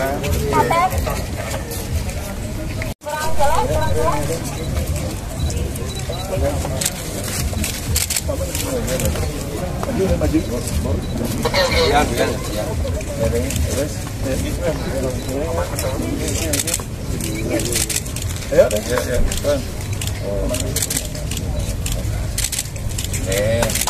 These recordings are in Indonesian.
kita. Ya, ya, ya. Ayo,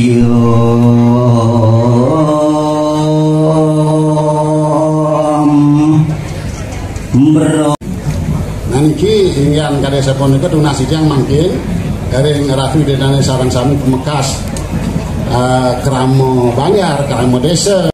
yapnya Nanti hingga kada sepon itu donasi yang mangkin dari Rafi dan sarang sarang pemekas. Eh, keramo banjar keramo desa